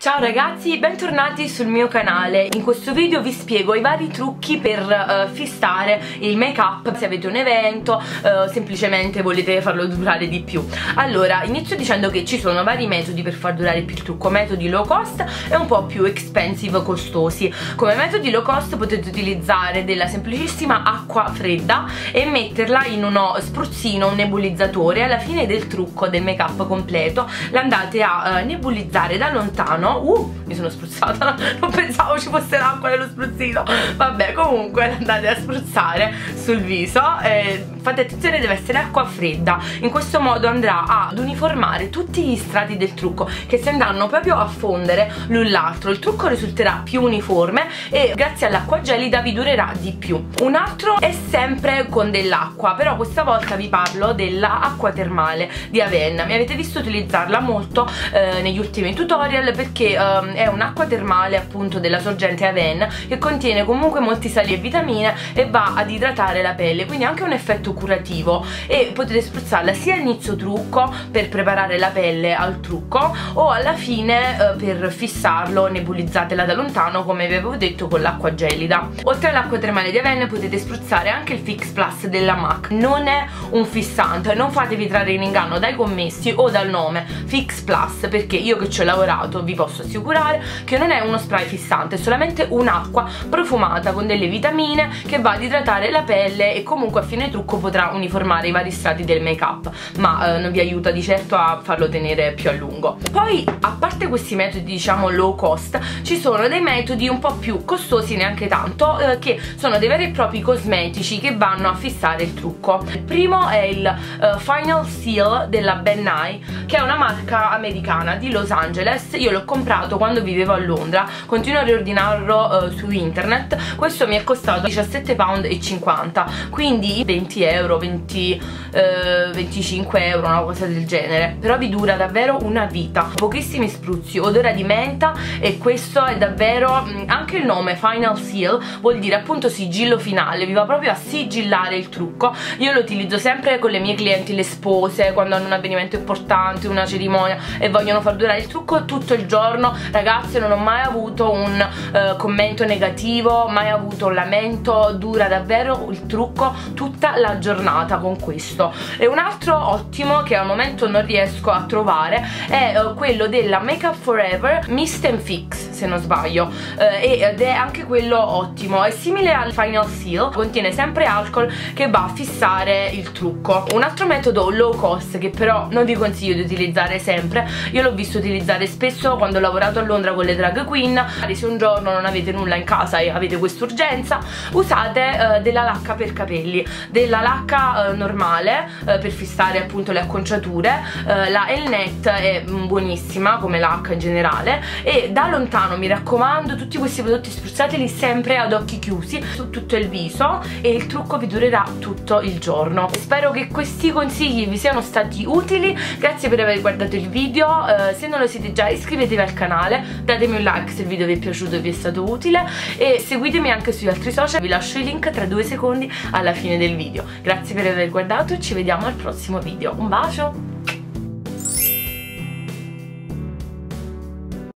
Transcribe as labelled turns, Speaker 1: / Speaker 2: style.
Speaker 1: Ciao ragazzi, bentornati sul mio canale. In questo video vi spiego i vari trucchi per uh, fissare il make up se avete un evento, uh, semplicemente volete farlo durare di più. Allora, inizio dicendo che ci sono vari metodi per far durare più il trucco, metodi low cost e un po' più expensive, costosi. Come metodi low cost potete utilizzare della semplicissima acqua fredda e metterla in uno spruzzino, un nebulizzatore. Alla fine del trucco del make up completo l'andate a uh, nebulizzare da lontano no? Uh, mi sono spruzzata, non pensavo ci fosse l'acqua nello spruzzino. Vabbè, comunque andate a spruzzare sul viso e fate attenzione, deve essere acqua fredda. In questo modo andrà ad uniformare tutti gli strati del trucco che si andranno proprio a fondere l'un l'altro. Il trucco risulterà più uniforme e grazie all'acqua gelida vi durerà di più. Un altro è sempre con dell'acqua, però questa volta vi parlo dell'acqua termale di Aven Mi avete visto utilizzarla molto eh, negli ultimi tutorial perché che um, è un'acqua termale appunto della sorgente Aven che contiene comunque molti sali e vitamine e va ad idratare la pelle quindi anche un effetto curativo e potete spruzzarla sia all'inizio trucco per preparare la pelle al trucco o alla fine uh, per fissarlo nebulizzatela da lontano come vi avevo detto con l'acqua gelida. Oltre all'acqua termale di Aven potete spruzzare anche il Fix Plus della MAC. Non è un fissante non fatevi trarre in inganno dai commessi o dal nome Fix Plus perché io che ci ho lavorato vi posso posso assicurare che non è uno spray fissante, è solamente un'acqua profumata con delle vitamine che va ad idratare la pelle e comunque a fine trucco potrà uniformare i vari strati del make up ma eh, non vi aiuta di certo a farlo tenere più a lungo. Poi a parte questi metodi diciamo low cost ci sono dei metodi un po' più costosi neanche tanto eh, che sono dei veri e propri cosmetici che vanno a fissare il trucco. Il primo è il uh, Final Seal della Ben Nye che è una marca americana di Los Angeles. Io l'ho comprato quando vivevo a Londra. Continuo a riordinarlo uh, su internet. Questo mi è costato 17,50 pound quindi 20 euro 20, uh, 25 euro una cosa del genere. Però vi dura davvero una vita. Pochissimi spruzzi odore di menta e questo è davvero mm, anche il nome Final Seal vuol dire appunto sigillo finale. Vi va proprio a sigillare il trucco. Io lo utilizzo sempre con le mie clienti le spose quando hanno un avvenimento importante una cerimonia e vogliono far durare il trucco tutto il giorno giorno. Ragazzi non ho mai avuto un uh, commento negativo mai avuto un lamento dura davvero il trucco tutta la giornata con questo. E un altro ottimo che al momento non riesco a trovare è uh, quello della Makeup Forever Mist and Fix se non sbaglio. Uh, ed è anche quello ottimo. È simile al Final Seal contiene sempre alcol che va a fissare il trucco. Un altro metodo low cost che però non vi consiglio di utilizzare sempre io l'ho visto utilizzare spesso quando ho lavorato a Londra con le drag queen. Se un giorno non avete nulla in casa e avete quest'urgenza usate uh, della lacca per capelli. Della lacca uh, normale uh, per fissare appunto le acconciature. La Elnet è buonissima come lacca in generale. E da lontano mi raccomando tutti questi prodotti spruzzateli sempre ad occhi chiusi su tutto il viso e il trucco vi durerà tutto il giorno. Spero che questi consigli vi siano stati utili. Grazie per aver guardato il video. Se non lo siete già iscrivetevi al canale datemi un like se il video vi è piaciuto e vi è stato utile e seguitemi anche sugli altri social. Vi lascio i link tra due secondi alla fine del video. Grazie per aver guardato e ci vediamo al prossimo video. Un bacio